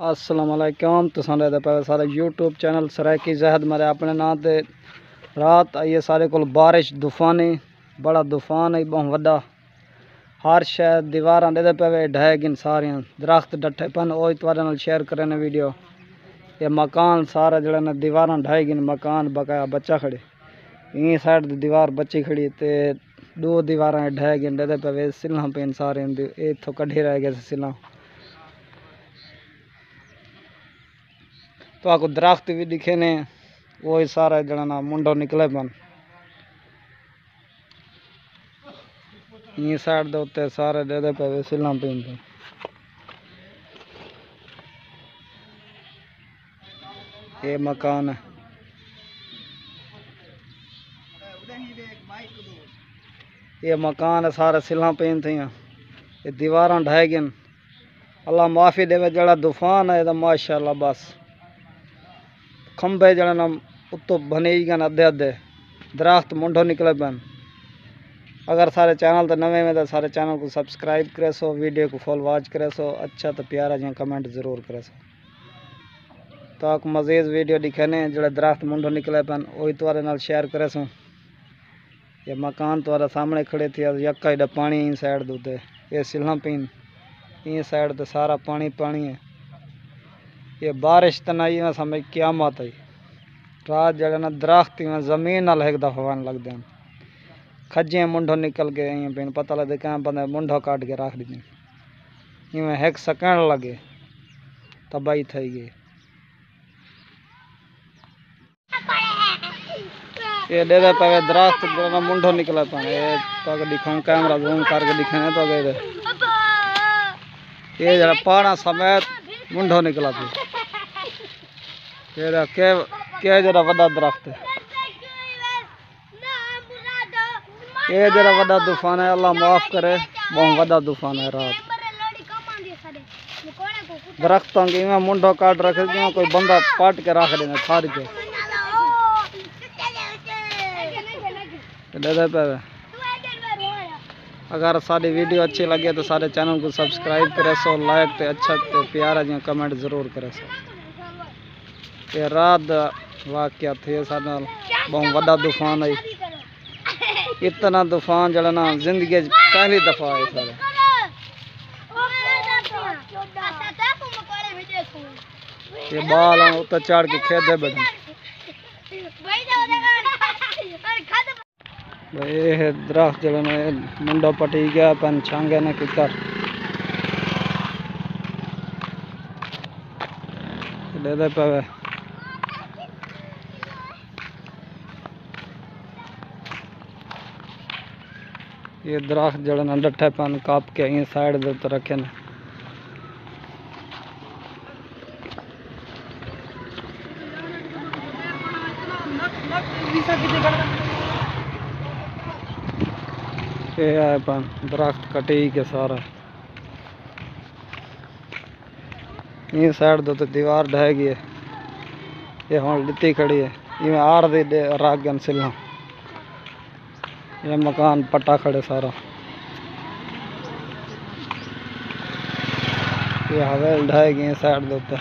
असलम पे सारे YouTube channel सराकी जहद मेरे अपने ना ते रात आइए सारे को बारिश तूफानी बड़ा तूफ़ान है, बहुत व्डा हर शह दीवार दे पे ढह गिन सारियाँ। दरख्त डटे पन ओ थोड़े शेयर करें वीडियो ये मकान सारे जड़े ने दीवार ढह गिन मकान बकाया बच्चा खड़े। ई साइड दीवार बच्ची खड़ी, ते दो दीवार ढह गिन दे पे सिला पेन सारे इतों कढ़ी रह गए सिला। तो आपको दरख्त भी दिखे ने, वो ही सारा जना ना मुंडो निकले ये साइड दे उत्ते सारे दे दे पे सिला पीन पे ये मकान है। ये मकान है, सारे सिला पेन थी ये दीवार ढह गन। अल्लाह माफ़ी देवे जड़ा तूफ़ान है तो माशाल्लाह बस। खंबे जड़े उत्तो बने गए अद्धे अद्धे दरख्त मुंडो निकले पैन अगर सारे चैनल तो नवे में तो सारे चैनल को सब्सक्राइब करे सो वीडियो को फुल वॉच करे सो अच्छा तो प्यारा जी कमेंट ज़रूर करे सो तो आप मजीद वीडियो दिखाने जो दरख्त मुंडो निकले पैन वही तुम्हारे नाल शेयर करे सो ये मकान तुम्हारे सामने खड़े थे यक्का ही पानी इन साइड दूते ये सिल्ला पीन इन साइड तो सारा पानी पानी है ये बारिश तो नहीं ना समझ क्या मत आई रात जड़े ना दरख्त में ज़मीन ना एक दफ़ा वन लगते हैं खजे मुंडो निकल के ईअं पिन पता लगे क्या बंदे मुंडो काट के रख दी इवें हेक सकण लगे, तबाही थी गई। ये दे दे पे दरख्त मुंडो निकला था ये तो दिखाऊँ, कैमरा जूम करके दिखाने तो ये जरा पहाड़ा समेत मुंडो निकला था तूफ़ान है अल्लाह माफ़ करे बहुत तूफ़ान है रात दरख्तों की में मुंडो काट रखे कोई बंदा पाट के रख देना फाड़ के अगर सारी वीडियो अच्छी लगे तो सारे चैनल को सब्सक्राइब करे सो लाइक तो अच्छा तो प्यारा जी कमेंट ज़रूर करे सो रात वाक्य थे बहुत बड़ा तूफ़ान आई इतना तूफ़ान जड़ा ना ज़िंदगी पहली दफ़ा आए सारे ये बाल उत्तर चढ़ के खेदे बैठे ये दरख्त जो मुंडो पटी गया पन छांगे ने किकर दे दे पे ये दरख्त जड़े डठे पन काप के ये साइड तो रखे ने। दरख्त कटी के सारा। ये साइड दो तो दीवार ढह गई है। ये हम लिती खड़ी है। ये आर दे राग गन सिला ये मकान पट्टा खड़े सारा। ये हवेल ढह गए साइड देते